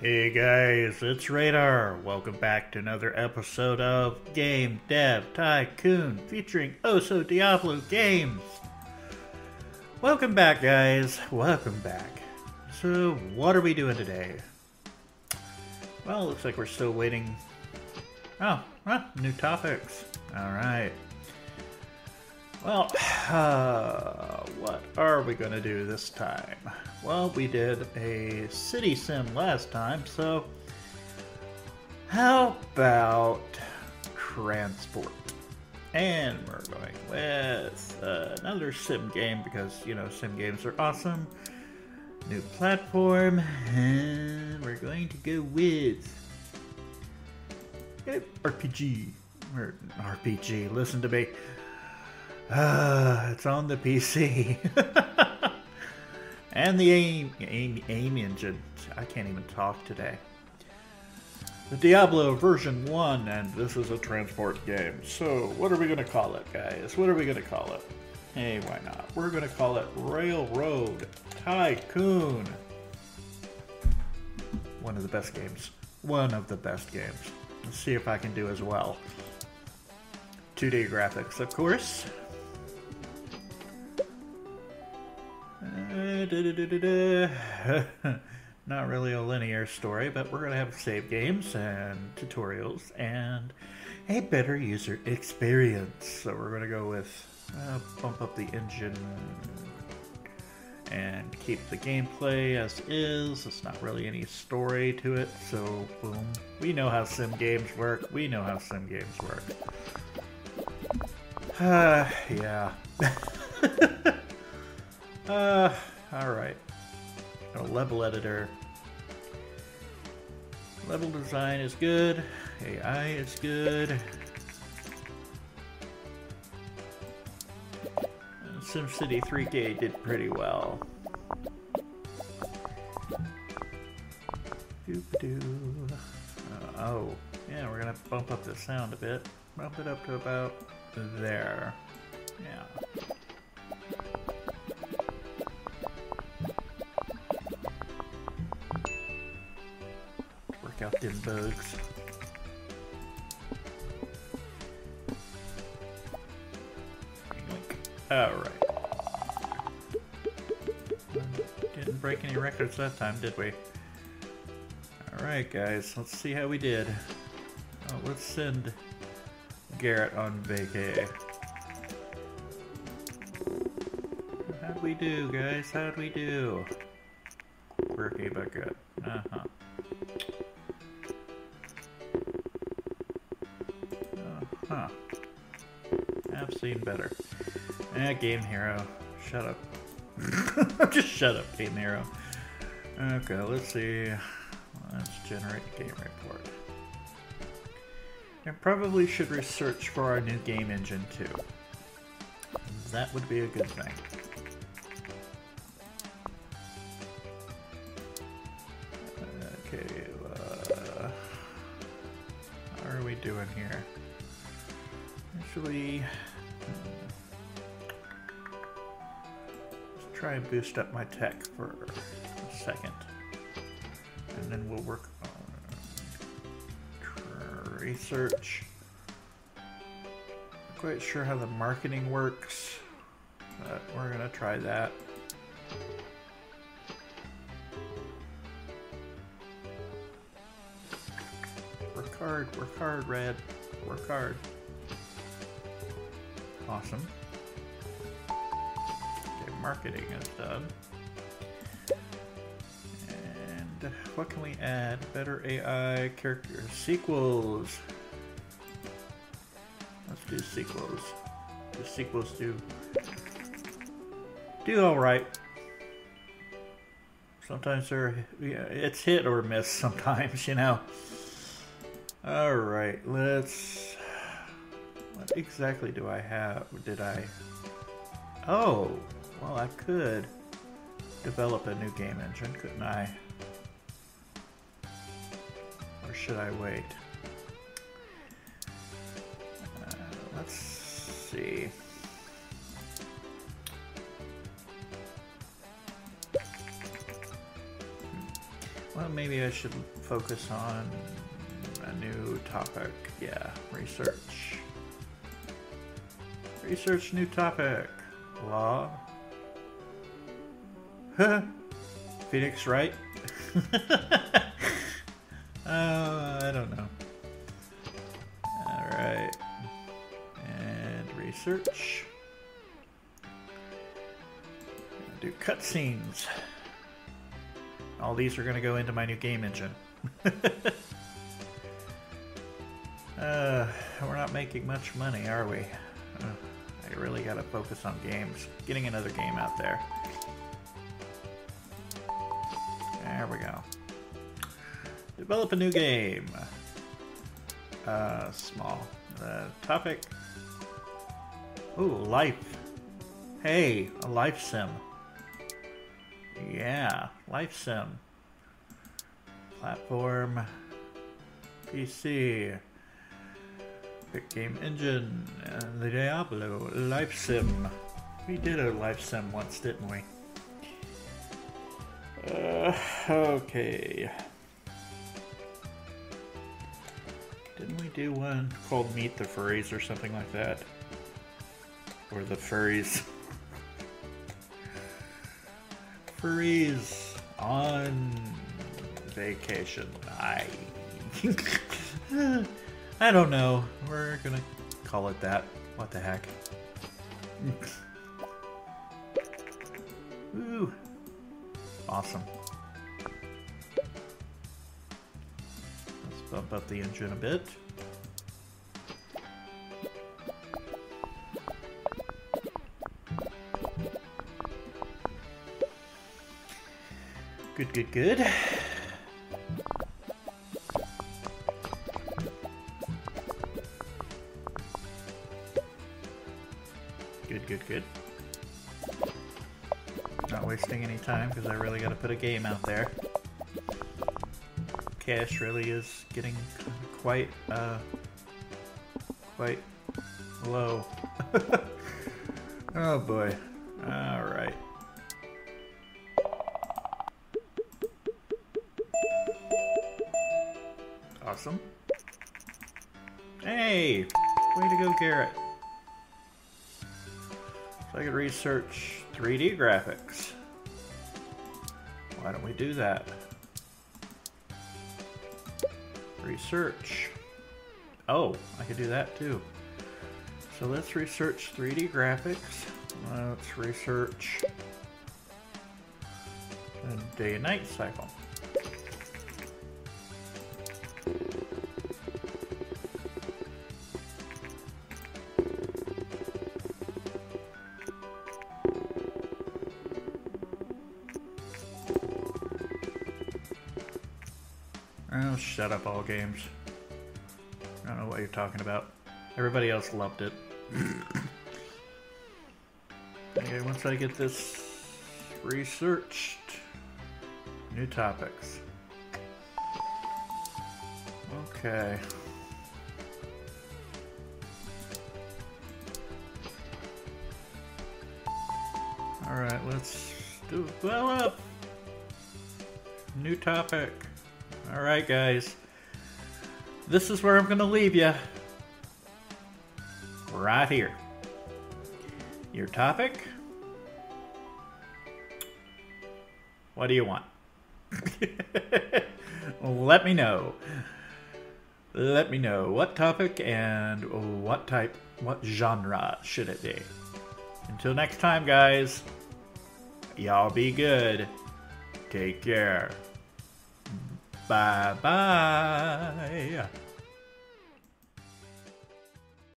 Hey guys, it's Radar. Welcome back to another episode of Game Dev Tycoon featuring Oso Diablo Games. Welcome back, guys. Welcome back. So, what are we doing today? Well, looks like we're still waiting. Oh, huh, new topics. Alright. Well, uh, what are we going to do this time? Well, we did a city sim last time, so how about transport? And we're going with uh, another sim game because, you know, sim games are awesome. New platform, and we're going to go with RPG. RPG, listen to me. Uh, it's on the PC. and the aim, aim, aim engine. I can't even talk today. The Diablo version 1, and this is a transport game. So, what are we going to call it, guys? What are we going to call it? Hey, why not? We're going to call it Railroad Tycoon. One of the best games. One of the best games. Let's see if I can do as well. 2D graphics, of course. Not really a linear story, but we're going to have save games and tutorials and a better user experience. So we're going to go with uh, bump up the engine and keep the gameplay as is. It's not really any story to it, so boom. We know how sim games work. We know how sim games work. Uh, yeah. uh, alright. A level editor. Level design is good. AI is good. SimCity 3K did pretty well. Doop-doo. Uh, oh, yeah, we're gonna bump up the sound a bit. Bump it up to about there. Yeah. Out them bugs. Alright. Didn't break any records that time, did we? Alright guys, let's see how we did. Oh, let's send Garrett on vacay. How'd we do, guys? How'd we do? Quirky but good. Uh-huh. Seen better. Eh, Game Hero. Shut up. Just shut up, Game Hero. Okay, let's see. Let's generate game report. I probably should research for our new game engine too. That would be a good thing. Okay, uh, how are we doing here? Actually, try and boost up my tech for a second. And then we'll work on research. Not quite sure how the marketing works, but we're gonna try that. Work hard, work hard, Red. Work hard. Awesome. Marketing is done. And what can we add? Better AI character sequels. Let's do sequels. The sequels do do all right. Sometimes they're it's hit or miss. Sometimes you know. All right, let's. What exactly do I have? Did I? Oh, well, I could develop a new game engine, couldn't I? Or should I wait? Uh, let's see. Well, maybe I should focus on a new topic. Yeah, research. Research new topic. Law. Phoenix Wright? uh, I don't know. Alright. And research. Do cutscenes. All these are going to go into my new game engine. uh, we're not making much money, are we? Uh, I really got to focus on games. Getting another game out there. There we go. Develop a new game. Uh, small. Uh, topic. Ooh, life. Hey, a life sim. Yeah, life sim. Platform. PC. Big Game Engine. Uh, the Diablo. Life sim. We did a life sim once, didn't we? Uh, okay. Didn't we do one called Meet the Furries or something like that? Or the Furries. furries on vacation. I. I don't know. We're gonna call it that. What the heck? Awesome. Let's bump up the engine a bit. Good, good, good. Good, good, good. Wasting any time because I really got to put a game out there. Cash really is getting quite, uh, quite low. oh boy. Alright. Awesome. Hey! Way to go, Garrett. So I could research 3D graphics. Why don't we do that? Research. Oh, I could do that too. So let's research 3D graphics. Let's research a day and night cycle. Oh, shut up, all games. I don't know what you're talking about. Everybody else loved it. okay, once I get this researched, new topics. Okay. Alright, let's develop. Uh, new topic. Alright, guys. This is where I'm going to leave you. Right here. Your topic? What do you want? Let me know. Let me know what topic and what type, what genre should it be. Until next time, guys, y'all be good. Take care. Bye bye.